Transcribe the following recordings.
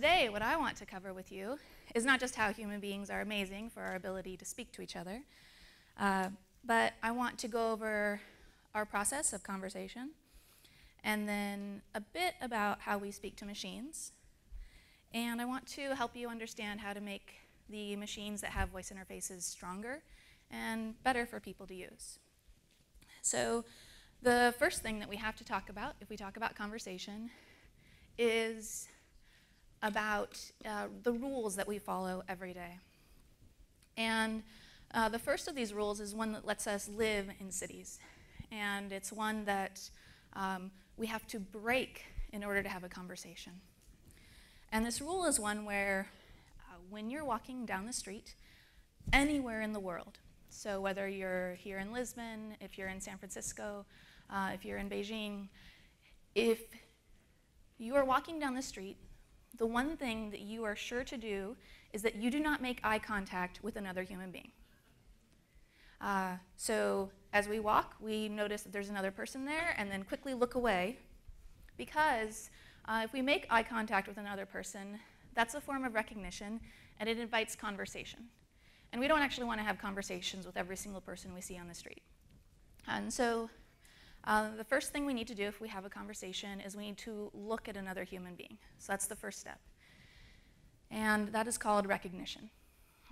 what I want to cover with you is not just how human beings are amazing for our ability to speak to each other, uh, but I want to go over our process of conversation, and then a bit about how we speak to machines. And I want to help you understand how to make the machines that have voice interfaces stronger and better for people to use. So the first thing that we have to talk about, if we talk about conversation, is about uh, the rules that we follow every day. And uh, the first of these rules is one that lets us live in cities. And it's one that um, we have to break in order to have a conversation. And this rule is one where uh, when you're walking down the street, anywhere in the world, so whether you're here in Lisbon, if you're in San Francisco, uh, if you're in Beijing, if you are walking down the street, the one thing that you are sure to do is that you do not make eye contact with another human being. Uh, so as we walk, we notice that there's another person there and then quickly look away because uh, if we make eye contact with another person, that's a form of recognition and it invites conversation. And we don't actually want to have conversations with every single person we see on the street. And so uh, the first thing we need to do if we have a conversation is we need to look at another human being. So that's the first step. And that is called recognition.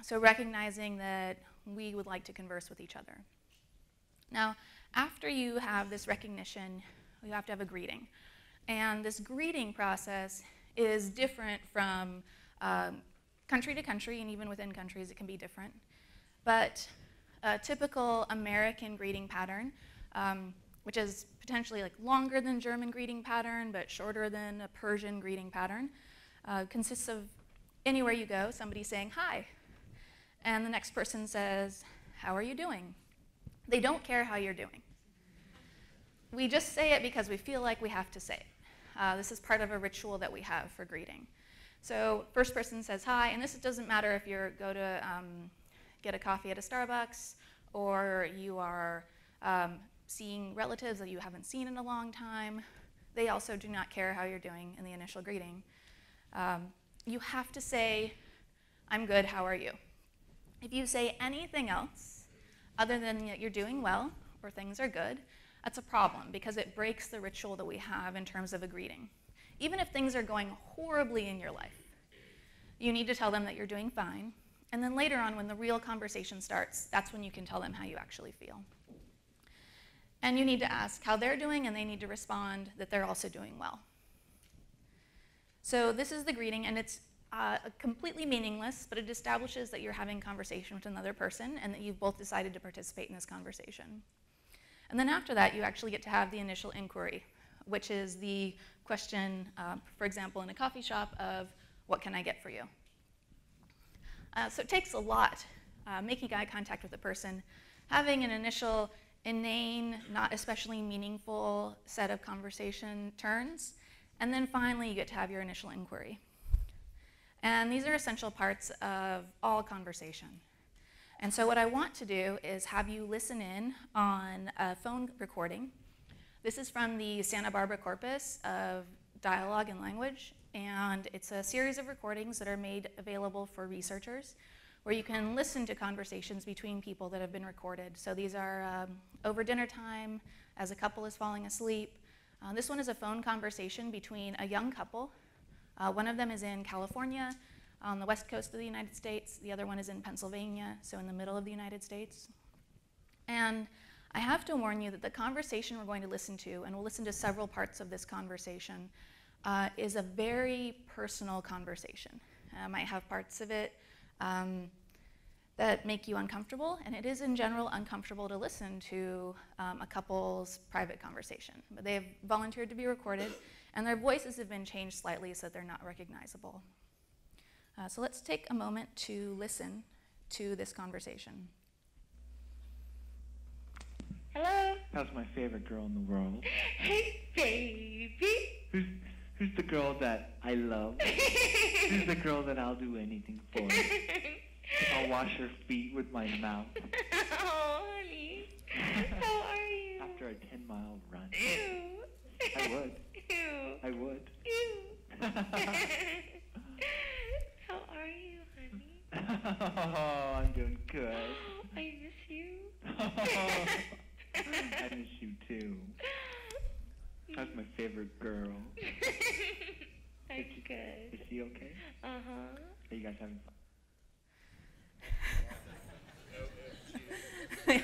So recognizing that we would like to converse with each other. Now, after you have this recognition, you have to have a greeting. And this greeting process is different from um, country to country, and even within countries, it can be different. But a typical American greeting pattern um, which is potentially like longer than German greeting pattern, but shorter than a Persian greeting pattern, uh, consists of anywhere you go, somebody saying hi, and the next person says, how are you doing? They don't care how you're doing. We just say it because we feel like we have to say it. Uh, this is part of a ritual that we have for greeting. So first person says hi, and this doesn't matter if you go to um, get a coffee at a Starbucks or you are um, seeing relatives that you haven't seen in a long time. They also do not care how you're doing in the initial greeting. Um, you have to say, I'm good, how are you? If you say anything else other than that you're doing well or things are good, that's a problem because it breaks the ritual that we have in terms of a greeting. Even if things are going horribly in your life, you need to tell them that you're doing fine. And then later on, when the real conversation starts, that's when you can tell them how you actually feel. And you need to ask how they're doing, and they need to respond that they're also doing well. So this is the greeting, and it's uh, completely meaningless, but it establishes that you're having conversation with another person and that you've both decided to participate in this conversation. And then after that, you actually get to have the initial inquiry, which is the question, uh, for example, in a coffee shop of, what can I get for you? Uh, so it takes a lot, uh, making eye contact with a person, having an initial inane, not especially meaningful set of conversation turns. And then finally, you get to have your initial inquiry. And these are essential parts of all conversation. And so what I want to do is have you listen in on a phone recording. This is from the Santa Barbara Corpus of Dialogue and Language, and it's a series of recordings that are made available for researchers where you can listen to conversations between people that have been recorded. So these are um, over dinner time, as a couple is falling asleep. Uh, this one is a phone conversation between a young couple. Uh, one of them is in California on the west coast of the United States. The other one is in Pennsylvania, so in the middle of the United States. And I have to warn you that the conversation we're going to listen to, and we'll listen to several parts of this conversation, uh, is a very personal conversation. I might have parts of it um, that make you uncomfortable, and it is in general uncomfortable to listen to um, a couple's private conversation. But they have volunteered to be recorded, and their voices have been changed slightly so that they're not recognizable. Uh, so let's take a moment to listen to this conversation. Hello? That's my favorite girl in the world. Hey, baby. Who's, who's the girl that I love? who's the girl that I'll do anything for? I'll wash her feet with my mouth. oh, honey. How are you? After a 10 mile run. Ew. I would. Ew. I would. Ew. How are you, honey? Oh, I'm doing good. Oh, I miss you. I miss you too. That's my favorite girl. That's Is good. she okay? Uh huh. Are you guys having fun?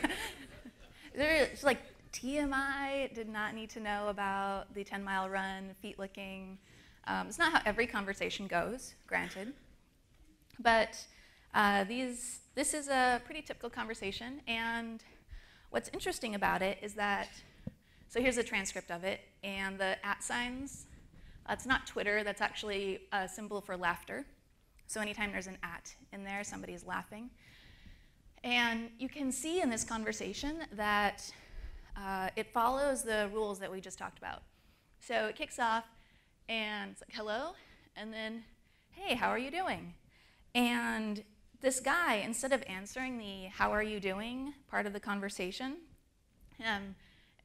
There's like TMI did not need to know about the 10 mile run, feet licking. Um, it's not how every conversation goes, granted. But uh, these, this is a pretty typical conversation. And what's interesting about it is that, so here's a transcript of it, and the at signs, that's not Twitter, that's actually a symbol for laughter. So anytime there's an at in there, somebody's laughing. And you can see in this conversation that uh, it follows the rules that we just talked about. So it kicks off and it's like, hello, and then, hey, how are you doing? And this guy, instead of answering the how are you doing part of the conversation, um,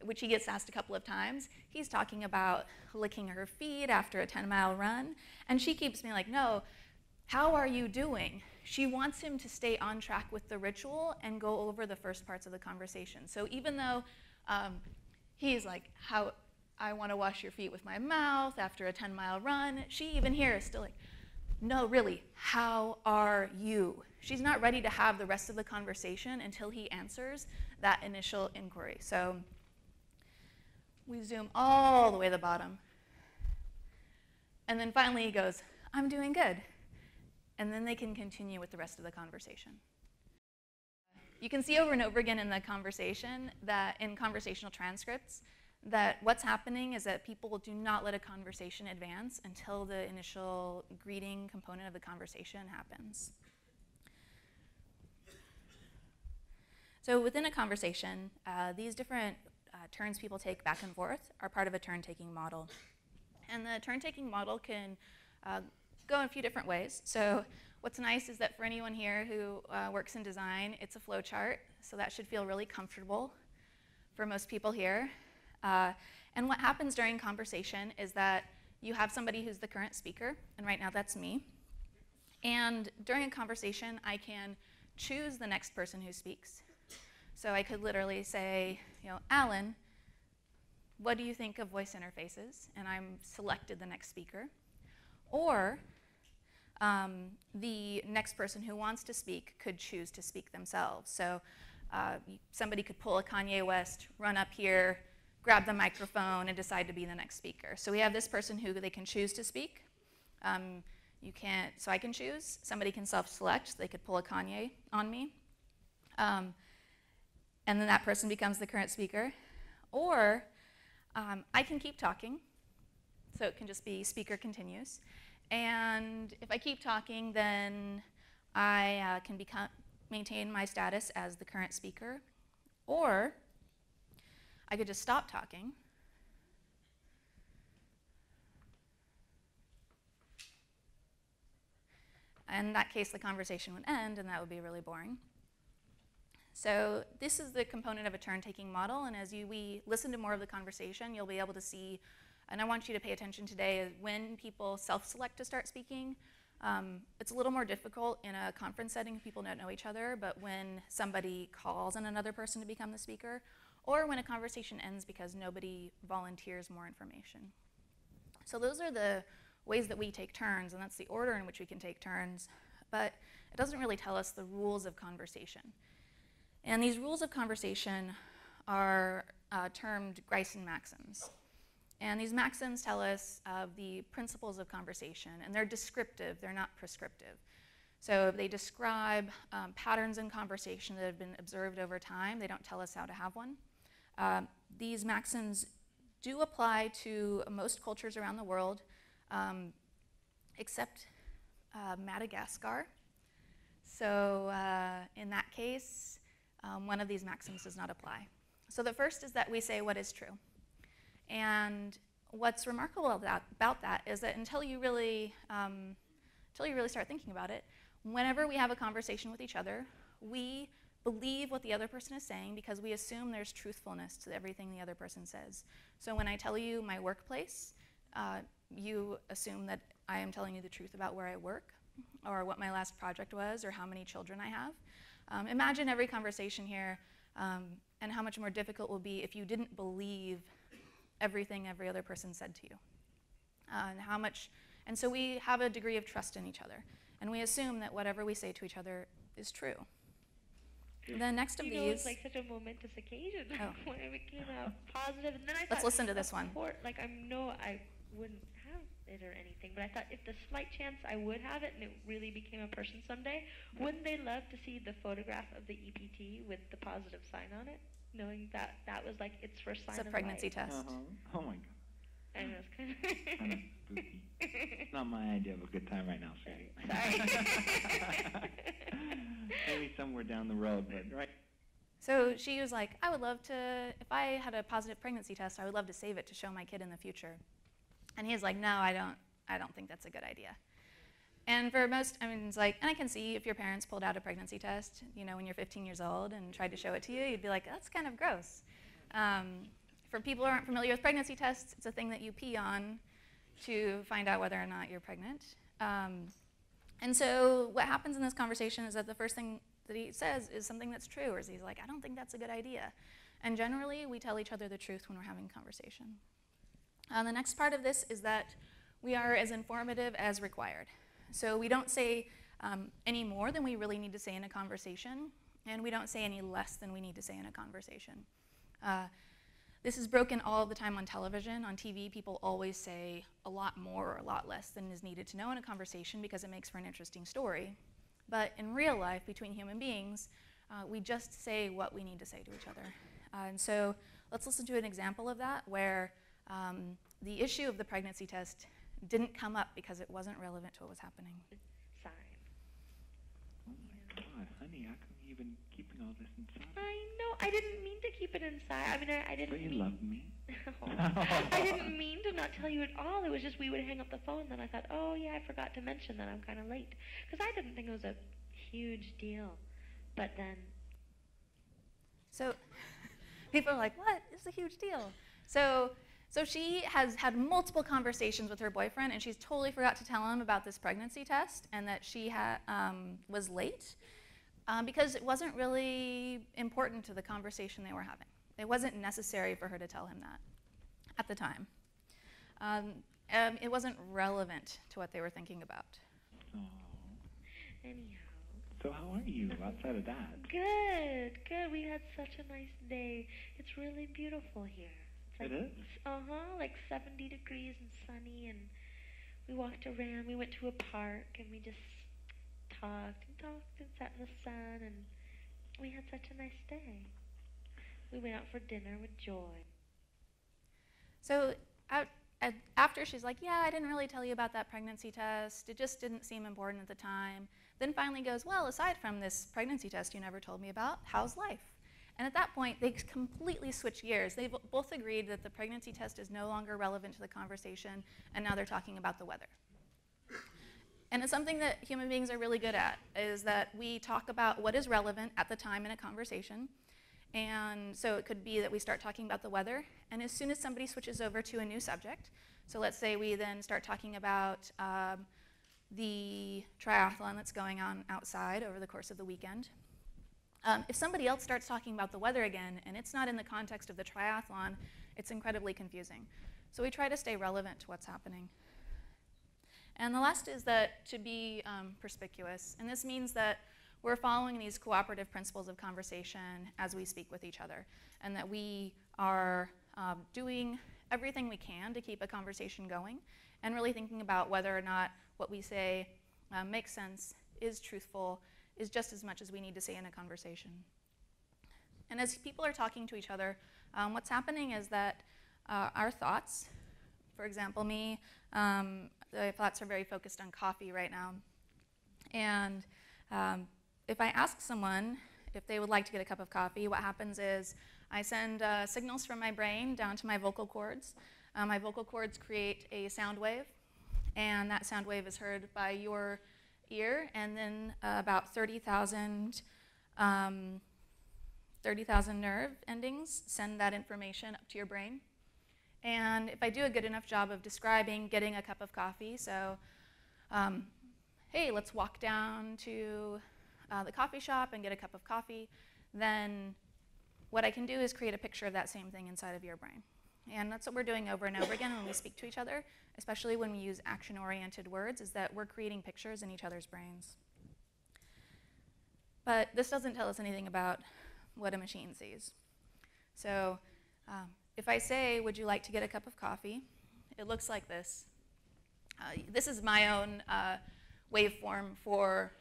which he gets asked a couple of times, he's talking about licking her feet after a 10 mile run. And she keeps me like, no, how are you doing? She wants him to stay on track with the ritual and go over the first parts of the conversation. So even though um, he's like, how I want to wash your feet with my mouth after a 10 mile run, she even here is still like, no, really, how are you? She's not ready to have the rest of the conversation until he answers that initial inquiry. So we zoom all the way to the bottom. And then finally he goes, I'm doing good. And then they can continue with the rest of the conversation. You can see over and over again in the conversation that in conversational transcripts that what's happening is that people do not let a conversation advance until the initial greeting component of the conversation happens. So within a conversation, uh, these different uh, turns people take back and forth are part of a turn-taking model. And the turn-taking model can uh, go in a few different ways. So what's nice is that for anyone here who uh, works in design, it's a flow chart, so that should feel really comfortable for most people here. Uh, and what happens during conversation is that you have somebody who's the current speaker, and right now that's me. And during a conversation, I can choose the next person who speaks. So I could literally say, you know, Alan, what do you think of voice interfaces? And I'm selected the next speaker. Or um, the next person who wants to speak could choose to speak themselves. So uh, somebody could pull a Kanye West, run up here, grab the microphone, and decide to be the next speaker. So we have this person who they can choose to speak. Um, you can't, so I can choose. Somebody can self-select. They could pull a Kanye on me. Um, and then that person becomes the current speaker. Or um, I can keep talking. So it can just be speaker continues. And if I keep talking, then I uh, can become, maintain my status as the current speaker. Or I could just stop talking. In that case, the conversation would end, and that would be really boring. So this is the component of a turn-taking model, and as you, we listen to more of the conversation, you'll be able to see, and I want you to pay attention today, is when people self-select to start speaking, um, it's a little more difficult in a conference setting if people don't know each other, but when somebody calls on another person to become the speaker, or when a conversation ends because nobody volunteers more information. So those are the ways that we take turns, and that's the order in which we can take turns, but it doesn't really tell us the rules of conversation. And these rules of conversation are uh, termed Gricean maxims. And these maxims tell us of the principles of conversation, and they're descriptive, they're not prescriptive. So they describe um, patterns in conversation that have been observed over time. They don't tell us how to have one. Um, these maxims do apply to most cultures around the world, um, except uh, Madagascar. So uh, in that case, um, one of these maxims does not apply. So the first is that we say what is true. And what's remarkable about, that is that until you really, um, until you really start thinking about it, whenever we have a conversation with each other, we believe what the other person is saying because we assume there's truthfulness to everything the other person says. So when I tell you my workplace, uh, you assume that I am telling you the truth about where I work. or what my last project was, or how many children I have. Um, imagine every conversation here um, and how much more difficult it will be if you didn't believe everything every other person said to you. Uh, and how much, and so we have a degree of trust in each other, and we assume that whatever we say to each other is true. The next of you know, these. it's like such a momentous occasion Oh. when it became out positive, and then I Let's thought, listen to this one. course- like I know I wouldn't it or anything, but I thought if the slight chance I would have it and it really became a person someday, wouldn't they love to see the photograph of the EPT with the positive sign on it, knowing that that was like its first sign It's a of pregnancy life? test. Uh-huh. Oh my god. I know it's kind of Kind spooky. It's not my idea of a good time right now, sweetie. Sorry. Maybe somewhere down the road, but right. So she was like, I would love to, if I had a positive pregnancy test, I would love to save it to show my kid in the future. And he's like, no, I don't, I don't think that's a good idea. And for most, I mean, it's like, and I can see if your parents pulled out a pregnancy test, you know, when you're 15 years old and tried to show it to you, you'd be like, that's kind of gross. Um, for people who aren't familiar with pregnancy tests, it's a thing that you pee on to find out whether or not you're pregnant. Um, and so what happens in this conversation is that the first thing that he says is something that's true, or is he's like, I don't think that's a good idea. And generally, we tell each other the truth when we're having conversation. Uh, the next part of this is that we are as informative as required. So we don't say um, any more than we really need to say in a conversation, and we don't say any less than we need to say in a conversation. Uh, this is broken all the time on television. On TV, people always say a lot more or a lot less than is needed to know in a conversation because it makes for an interesting story. But in real life, between human beings, uh, we just say what we need to say to each other. Uh, and so let's listen to an example of that where um, the issue of the pregnancy test didn't come up because it wasn't relevant to what was happening. Sign. Oh my god, honey, how come you've been keeping all this inside? I know. I didn't mean to keep it inside. I mean, I, I didn't. But you mean, love me. I didn't mean to not tell you at all. It was just we would hang up the phone. Then I thought, oh yeah, I forgot to mention that I'm kind of late because I didn't think it was a huge deal. But then, So people are like, what? It's a huge deal. So, so she has had multiple conversations with her boyfriend, and she's totally forgot to tell him about this pregnancy test and that she ha- um, was late um, because it wasn't really important to the conversation they were having. It wasn't necessary for her to tell him that at the time. Um, um, it wasn't relevant to what they were thinking about. Oh. anyhow, So how are you outside of that? good, good. We had such a nice day. It's really beautiful here. It's It is? Uh huh, like 70 degrees and sunny, and we walked around. We went to a park, and we just talked and talked and sat in the sun, and we had such a nice day. We went out for dinner with Joy. So out, at, after she's like, yeah, I didn't really tell you about that pregnancy test. It just didn't seem important at the time. Then finally goes, well, aside from this pregnancy test you never told me about, how's life? And at that point, they completely switch gears. They both agreed that the pregnancy test is no longer relevant to the conversation, and now they're talking about the weather. And it's something that human beings are really good at, is that we talk about what is relevant at the time in a conversation. And so it could be that we start talking about the weather, and as soon as somebody switches over to a new subject, so let's say we then start talking about um, the triathlon that's going on outside over the course of the weekend. Um, if somebody else starts talking about the weather again, and it's not in the context of the triathlon, it's incredibly confusing. So we try to stay relevant to what's happening. And the last is that to be um, perspicuous, and this means that we're following these cooperative principles of conversation as we speak with each other, and that we are um, doing everything we can to keep a conversation going, and really thinking about whether or not what we say uh, makes sense, is truthful, is just as much as we need to say in a conversation. And as people are talking to each other, um, what's happening is that uh, our thoughts, for example, me, um, the thoughts are very focused on coffee right now. And um, if I ask someone if they would like to get a cup of coffee, what happens is I send uh, signals from my brain down to my vocal cords. Uh, my vocal cords create a sound wave, and that sound wave is heard by your ear, and then uh, about 30,000 um, 30,000 nerve endings send that information up to your brain. And if I do a good enough job of describing getting a cup of coffee, so um, hey, let's walk down to uh, the coffee shop and get a cup of coffee, then what I can do is create a picture of that same thing inside of your brain. And that's what we're doing over and over again when we speak to each other, especially when we use action oriented words, is that we're creating pictures in each other's brains. But this doesn't tell us anything about what a machine sees. So um, if I say, Would you like to get a cup of coffee? it looks like this. Uh, this is my own uh, waveform for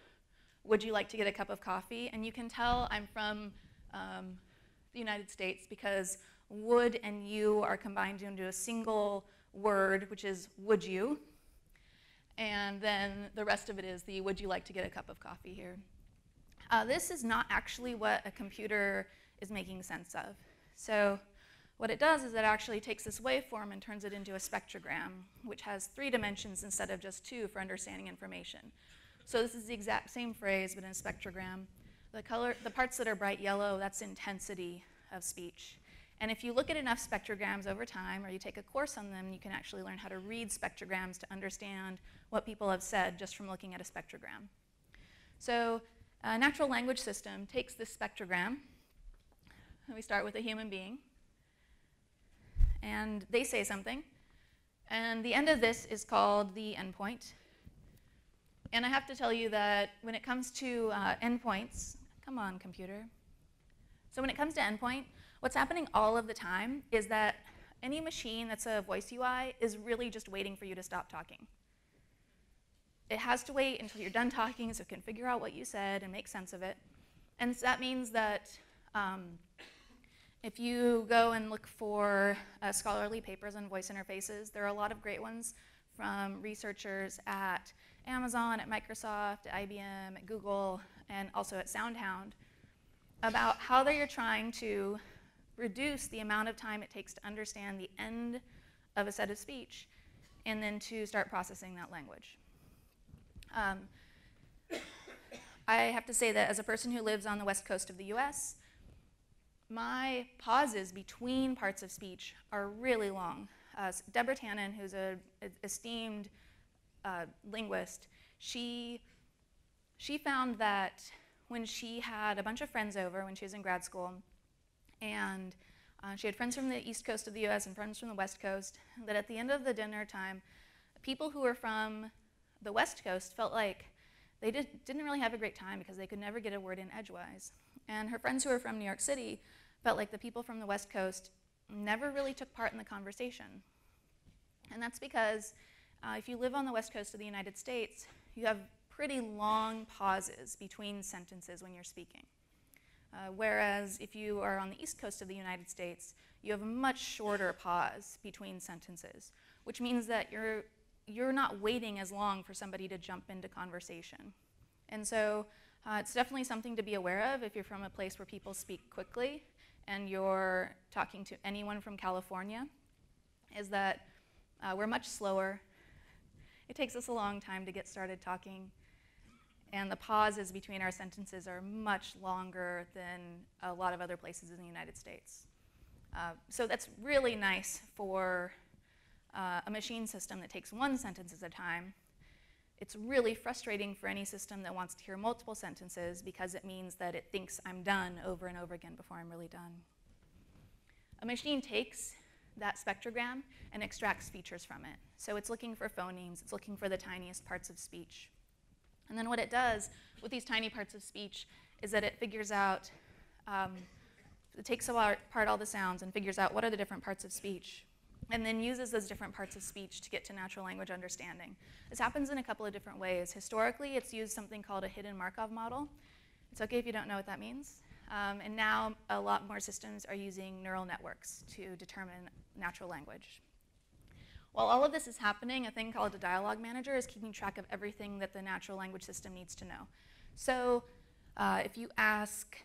Would you like to get a cup of coffee? And you can tell I'm from um, the United States because would and you are combined into a single word, which is would you. And then the rest of it is the would you like to get a cup of coffee here. Uh, this is not actually what a computer is making sense of. So what it does is it actually takes this waveform and turns it into a spectrogram, which has three dimensions instead of just two for understanding information. So this is the exact same phrase, but in a spectrogram. The, color, the parts that are bright yellow, that's intensity of speech. And if you look at enough spectrograms over time, or you take a course on them, you can actually learn how to read spectrograms to understand what people have said just from looking at a spectrogram. So a natural language system takes this spectrogram, and we start with a human being, and they say something, and the end of this is called the endpoint. And I have to tell you that when it comes to uh, endpoints, come on, computer. So when it comes to endpoint, What's happening all of the time is that any machine that's a voice UI is really just waiting for you to stop talking. It has to wait until you're done talking so it can figure out what you said and make sense of it. And so that means that um, if you go and look for uh, scholarly papers on voice interfaces, there are a lot of great ones from researchers at Amazon, at Microsoft, at IBM, at Google, and also at SoundHound about how they're trying to reduce the amount of time it takes to understand the end of a set of speech and then to start processing that language. Um, I have to say that as a person who lives on the west coast of the US, my pauses between parts of speech are really long. Uh, Deborah Tannen, who's an esteemed uh, linguist, she, she found that when she had a bunch of friends over when she was in grad school, and uh, she had friends from the east coast of the US and friends from the west coast, that at the end of the dinner time, people who were from the west coast felt like they did, didn't really have a great time because they could never get a word in edgewise. And her friends who were from New York City felt like the people from the west coast never really took part in the conversation. And that's because uh, if you live on the west coast of the United States, you have pretty long pauses between sentences when you're speaking. Uh, whereas if you are on the east coast of the United States, you have a much shorter pause between sentences, which means that you're, you're not waiting as long for somebody to jump into conversation. And so uh, it's definitely something to be aware of if you're from a place where people speak quickly and you're talking to anyone from California, is that uh, we're much slower. It takes us a long time to get started talking and the pauses between our sentences are much longer than a lot of other places in the United States. Uh, so that's really nice for uh, a machine system that takes one sentence at a time. It's really frustrating for any system that wants to hear multiple sentences because it means that it thinks I'm done over and over again before I'm really done. A machine takes that spectrogram and extracts features from it. So it's looking for phonemes, it's looking for the tiniest parts of speech. And then what it does with these tiny parts of speech is that it figures out, um, it takes apart all the sounds and figures out what are the different parts of speech, and then uses those different parts of speech to get to natural language understanding. This happens in a couple of different ways. Historically, it's used something called a hidden Markov model. It's okay if you don't know what that means. Um, and now a lot more systems are using neural networks to determine natural language. While all of this is happening, a thing called a dialogue manager is keeping track of everything that the natural language system needs to know. So uh, if you ask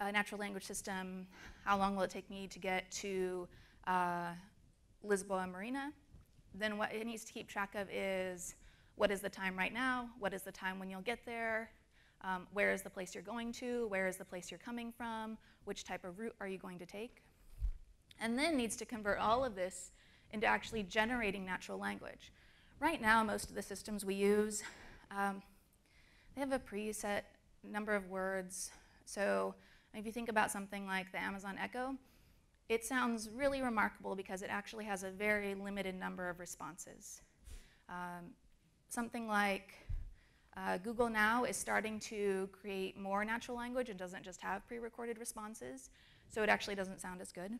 a natural language system, how long will it take me to get to uh, Lisboa Marina, then what it needs to keep track of is what is the time right now, what is the time when you'll get there, um, where is the place you're going to, where is the place you're coming from, which type of route are you going to take, and then needs to convert all of this into actually generating natural language. Right now, most of the systems we use, um, they have a preset number of words. So if you think about something like the Amazon Echo, it sounds really remarkable because it actually has a very limited number of responses. Um, something like uh, Google Now is starting to create more natural language and doesn't just have pre-recorded responses, so it actually doesn't sound as good.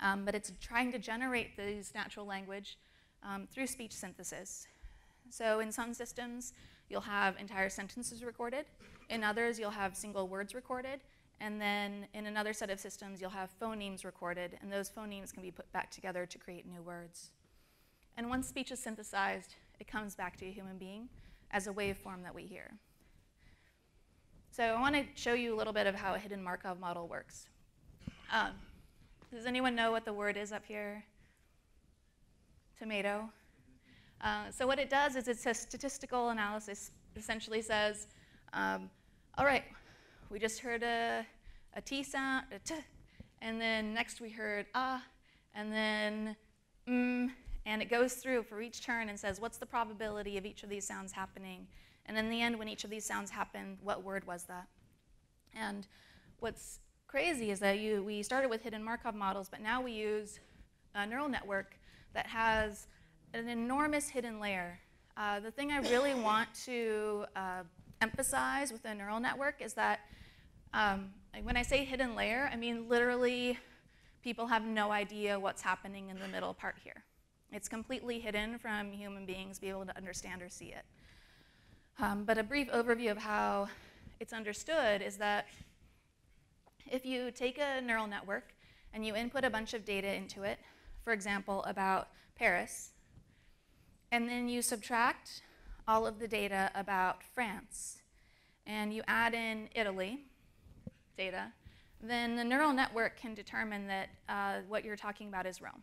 Um, but it's trying to generate these natural language um, through speech synthesis. So in some systems, you'll have entire sentences recorded. In others, you'll have single words recorded. And then in another set of systems, you'll have phonemes recorded, and those phonemes can be put back together to create new words. And once speech is synthesized, it comes back to a human being as a waveform that we hear. So I want to show you a little bit of how a hidden Markov model works. Um, does anyone know what the word is up here? Tomato. Uh, so what it does is it's a statistical analysis. Essentially says, um, all right, we just heard a, a T sound, a T, and then next we heard ah, and then mm, and it goes through for each turn and says, what's the probability of each of these sounds happening? And in the end, when each of these sounds happened, what word was that? And what's crazy is that you, we started with hidden Markov models, but now we use a neural network that has an enormous hidden layer. Uh, the thing I really want to uh, emphasize with a neural network is that um, when I say hidden layer, I mean literally people have no idea what's happening in the middle part here. It's completely hidden from human beings be able to understand or see it. Um, but a brief overview of how it's understood is that if you take a neural network and you input a bunch of data into it, for example, about Paris, and then you subtract all of the data about France, and you add in Italy data, then the neural network can determine that uh, what you're talking about is Rome.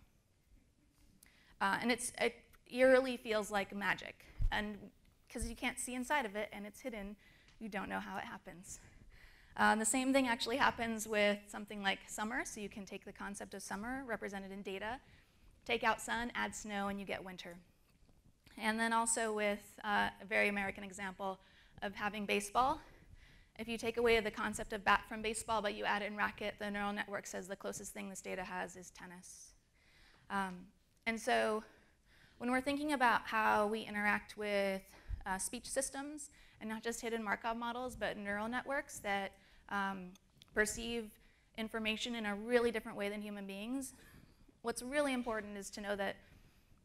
Uh, and it eerily feels like magic. And because you can't see inside of it and it's hidden, you don't know how it happens. Uh, the same thing actually happens with something like summer. So you can take the concept of summer represented in data, take out sun, add snow, and you get winter. And then also with uh, a very American example of having baseball. If you take away the concept of bat from baseball, but you add in racket, the neural network says the closest thing this data has is tennis. Um, and so when we're thinking about how we interact with uh, speech systems, and not just hidden Markov models, but neural networks that um, perceive information in a really different way than human beings, what's really important is to know that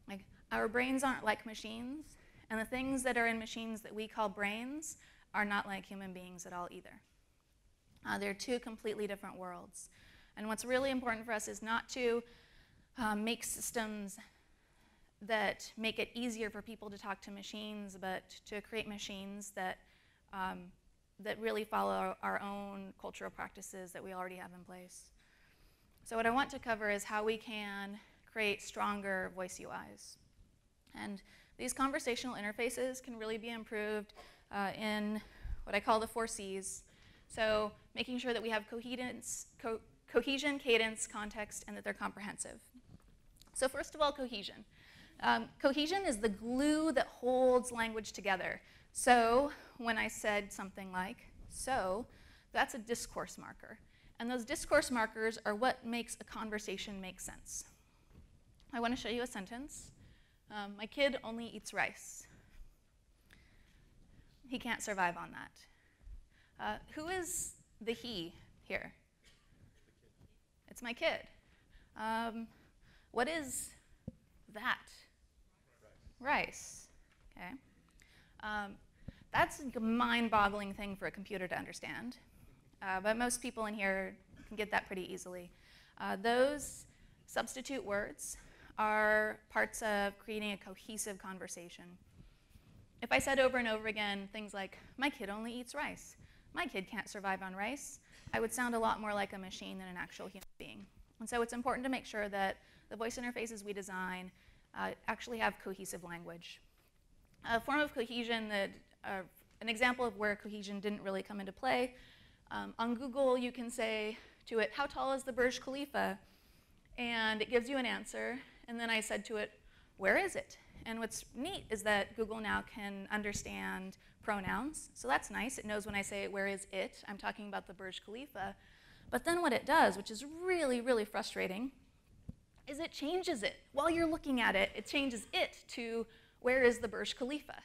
like, our brains aren't like machines, and the things that are in machines that we call brains are not like human beings at all either. Uh, they're two completely different worlds. And what's really important for us is not to um, make systems that make it easier for people to talk to machines, but to create machines that, um, that really follow our own cultural practices that we already have in place. So what I want to cover is how we can create stronger voice UIs. And these conversational interfaces can really be improved uh, in what I call the four C's. So making sure that we have coherence, co cohesion, cadence, context, and that they're comprehensive. So first of all, cohesion. Um, cohesion is the glue that holds language together. So when I said something like, so, that's a discourse marker. And those discourse markers are what makes a conversation make sense. I want to show you a sentence. Um, my kid only eats rice. He can't survive on that. Uh, who is the he here? It's my kid. Um, what is that? Rice. Okay. Um, that's a mind-boggling thing for a computer to understand, uh, but most people in here can get that pretty easily. Uh, those substitute words are parts of creating a cohesive conversation. If I said over and over again things like, my kid only eats rice, my kid can't survive on rice, I would sound a lot more like a machine than an actual human being. And so it's important to make sure that the voice interfaces we design uh, actually have cohesive language. A form of cohesion that, uh, an example of where cohesion didn't really come into play, um, on Google you can say to it, how tall is the Burj Khalifa? And it gives you an answer, and then I said to it, where is it? And what's neat is that Google now can understand pronouns. So that's nice. It knows when I say, where is it? I'm talking about the Burj Khalifa. But then what it does, which is really, really frustrating, is it changes it. While you're looking at it, it changes it to, where is the Burj Khalifa?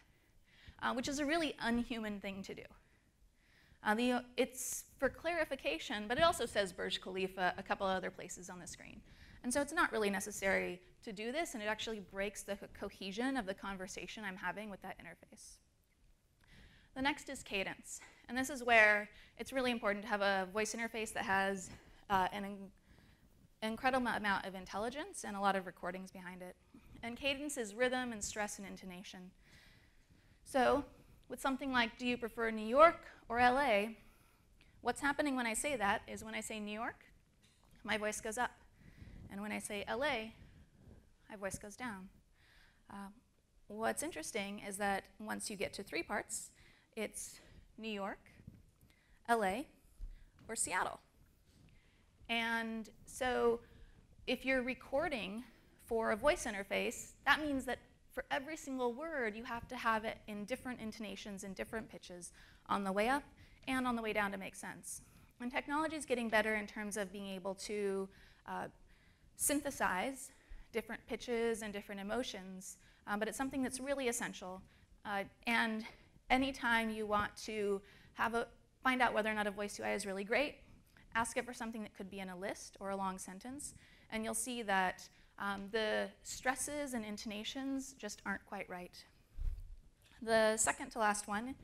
Uh, which is a really unhuman thing to do. Uh, the, it's for clarification, but it also says Burj Khalifa a couple other places on the screen. And so it's not really necessary to do this, and it actually breaks the cohesion of the conversation I'm having with that interface. The next is cadence. And this is where it's really important to have a voice interface that has uh, an in incredible amount of intelligence and a lot of recordings behind it. And cadence is rhythm and stress and intonation. So, with something like, do you prefer New York or LA? What's happening when I say that is when I say New York, my voice goes up. And when I say LA, my voice goes down. Uh, what's interesting is that once you get to three parts, it's New York, LA, or Seattle. And so if you're recording for a voice interface, that means that for every single word, you have to have it in different intonations and different pitches on the way up and on the way down to make sense. And technology is getting better in terms of being able to uh, synthesize different pitches and different emotions, um, but it's something that's really essential. Uh, and anytime you want to have a, find out whether or not a voice UI is really great, ask it for something that could be in a list or a long sentence, and you'll see that um, the stresses and intonations just aren't quite right. The second to last one,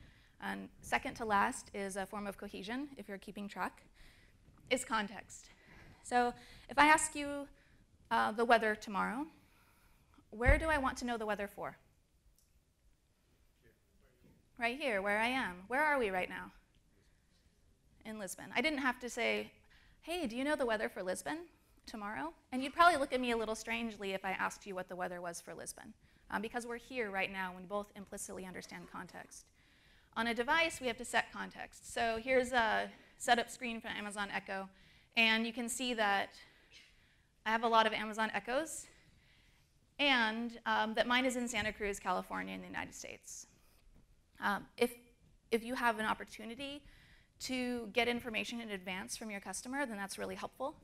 and second to last is a form of cohesion, if you're keeping track, is context. So if I ask you uh, the weather tomorrow, where do I want to know the weather for? Right here, where I am. Where are we right now? In Lisbon. I didn't have to say, hey, do you know the weather for Lisbon tomorrow? And you'd probably look at me a little strangely if I asked you what the weather was for Lisbon, um, because we're here right now and we both implicitly understand context. On a device, we have to set context. So here's a setup screen for Amazon Echo, and you can see that I have a lot of Amazon Echoes, and um, that mine is in Santa Cruz, California, in the United States. Um, if, if you have an opportunity to get information in advance from your customer, then that's really helpful.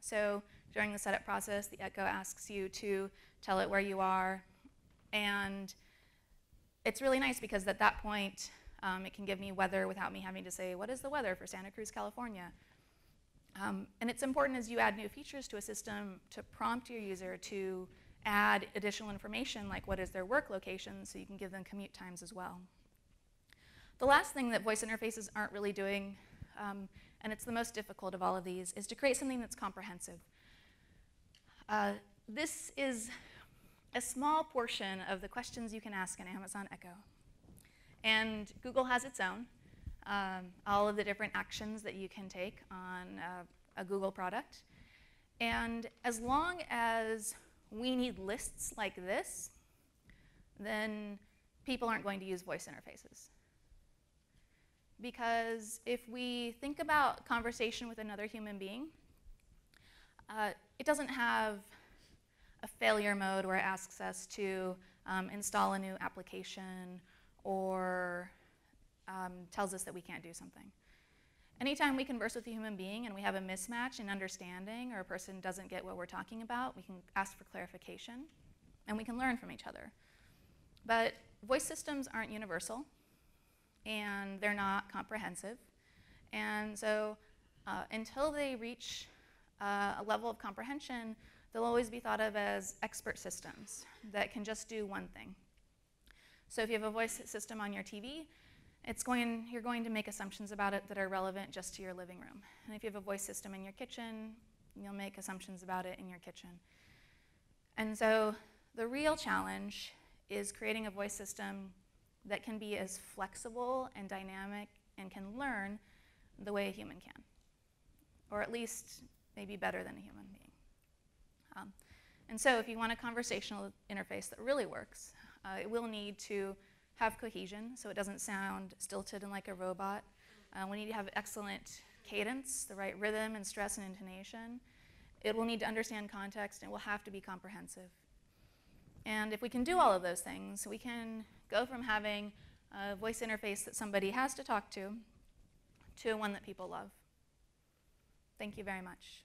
So during the setup process, the Echo asks you to tell it where you are, and it's really nice because at that point, um, it can give me weather without me having to say, what is the weather for Santa Cruz, California? Um, and it's important as you add new features to a system to prompt your user to add additional information like what is their work location so you can give them commute times as well. The last thing that voice interfaces aren't really doing, um, and it's the most difficult of all of these, is to create something that's comprehensive. Uh, this is a small portion of the questions you can ask in Amazon Echo. And Google has its own um, all of the different actions that you can take on a, a Google product. And as long as we need lists like this, then people aren't going to use voice interfaces. Because if we think about conversation with another human being, uh, it doesn't have a failure mode where it asks us to um, install a new application or um, tells us that we can't do something. Anytime we converse with a human being and we have a mismatch in understanding or a person doesn't get what we're talking about, we can ask for clarification and we can learn from each other. But voice systems aren't universal and they're not comprehensive. And so uh, until they reach uh, a level of comprehension, they'll always be thought of as expert systems that can just do one thing. So if you have a voice system on your TV, it's going, you're going to make assumptions about it that are relevant just to your living room. And if you have a voice system in your kitchen, you'll make assumptions about it in your kitchen. And so the real challenge is creating a voice system that can be as flexible and dynamic and can learn the way a human can, or at least maybe better than a human being. Um, and so if you want a conversational interface that really works, uh, it will need to have cohesion, so it doesn't sound stilted and like a robot. Uh, we need to have excellent cadence, the right rhythm and stress and intonation. It will need to understand context, and it will have to be comprehensive. And if we can do all of those things, we can go from having a voice interface that somebody has to talk to to one that people love. Thank you very much.